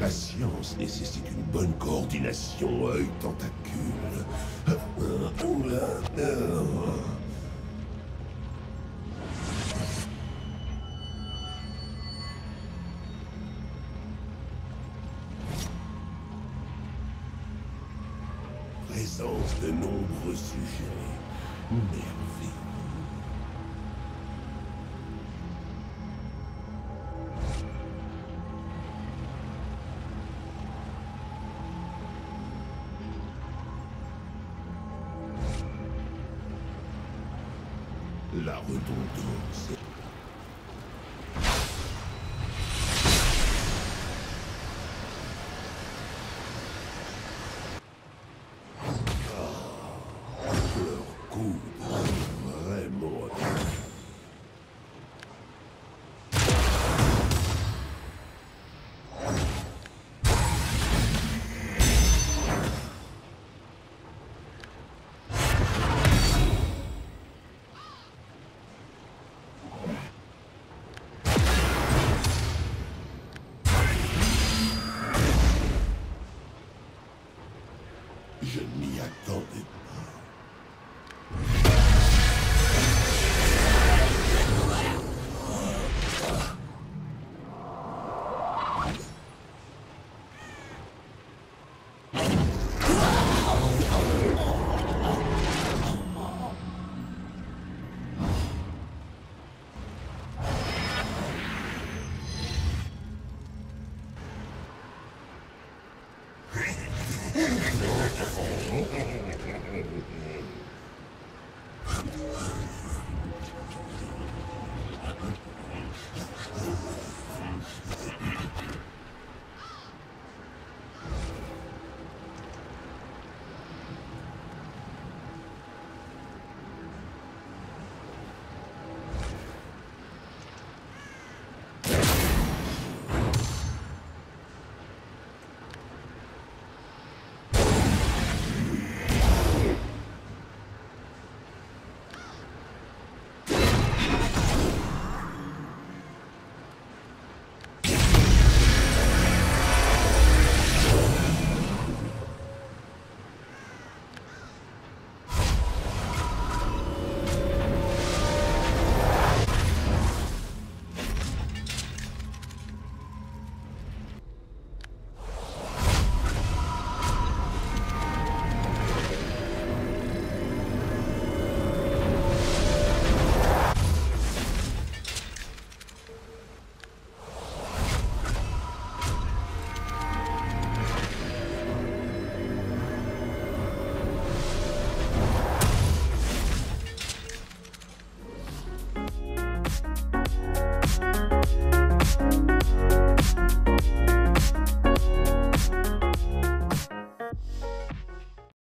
La science nécessite une bonne coordination œil-tentacule. Présence de nombreux sujets. Merveilleux. La redondance